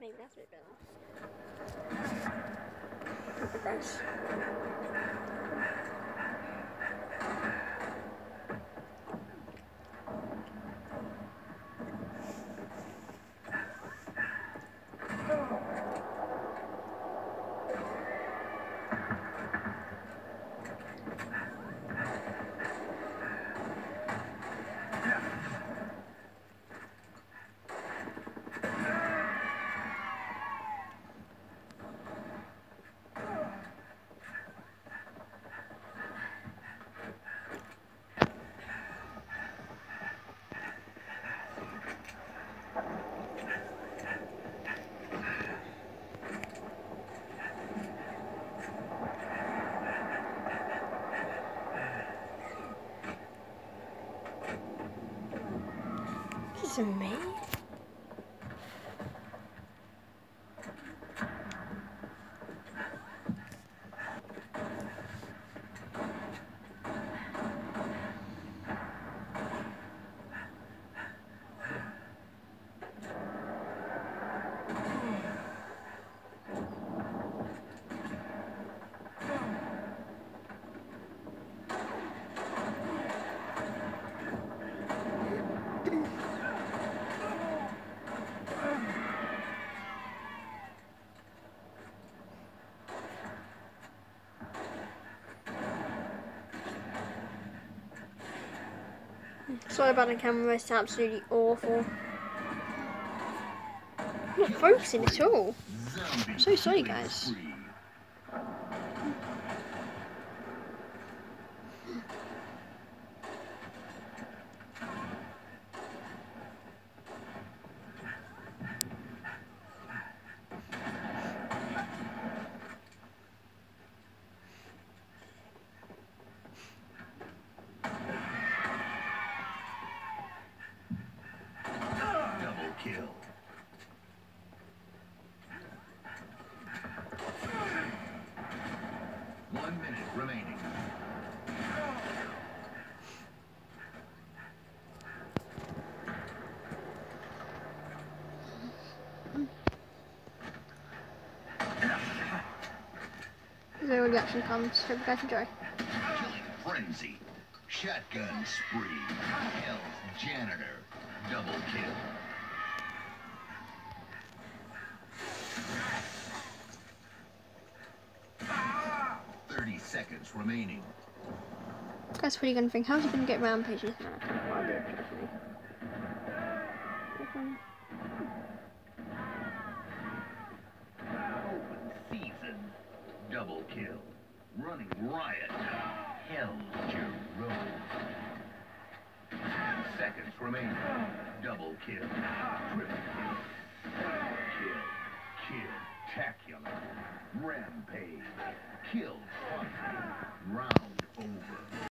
maybe that's a bit better. Gross. This Sorry about the camera, it's absolutely awful. I'm not focusing at all. Zombie So sorry, guys. spree. Double kill. One minute remaining. So the action comes. Hope you guys enjoy. Killing frenzy. Shotgun spree. Hell's janitor. Double kill. Seconds remaining. That's what you're gonna think. How's he gonna get rampage this man? I have no idea, trust me. Open season. Double kill. Running riot. Hell's Jerome. Ten seconds remaining. Double kill. Triple kill. Kill. Kill. Tacular. Rampage. Kill. Round over.